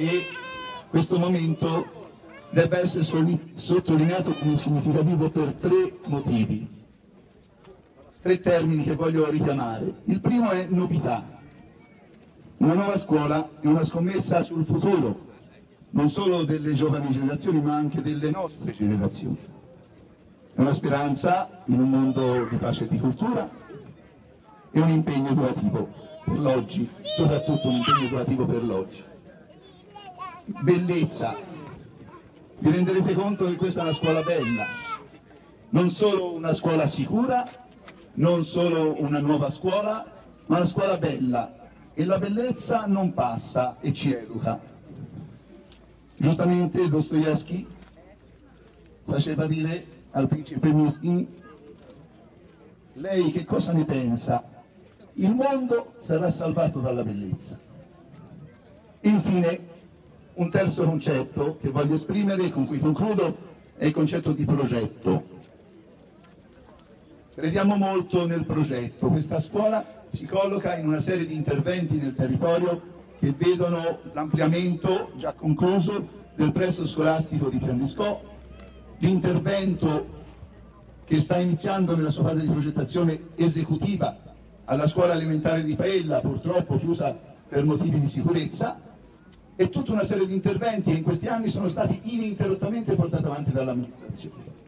che questo momento debba essere sottolineato come significativo per tre motivi, tre termini che voglio richiamare. Il primo è novità. Una nuova scuola è una scommessa sul futuro, non solo delle giovani generazioni ma anche delle nostre generazioni. È una speranza in un mondo di pace e di cultura e un impegno educativo per l'oggi, soprattutto un impegno educativo per l'oggi. Bellezza, vi renderete conto che questa è una scuola bella, non solo una scuola sicura, non solo una nuova scuola, ma una scuola bella e la bellezza non passa e ci educa. Giustamente Dostoevsky faceva dire al principe Miskin, lei che cosa ne pensa? Il mondo sarà salvato dalla bellezza. Infine, un terzo concetto che voglio esprimere, con cui concludo, è il concetto di progetto. Crediamo molto nel progetto. Questa scuola si colloca in una serie di interventi nel territorio che vedono l'ampliamento già concluso del presso scolastico di Piandiscò, l'intervento che sta iniziando nella sua fase di progettazione esecutiva alla scuola elementare di Paella, purtroppo chiusa per motivi di sicurezza, e tutta una serie di interventi che in questi anni sono stati ininterrottamente portati avanti dall'amministrazione.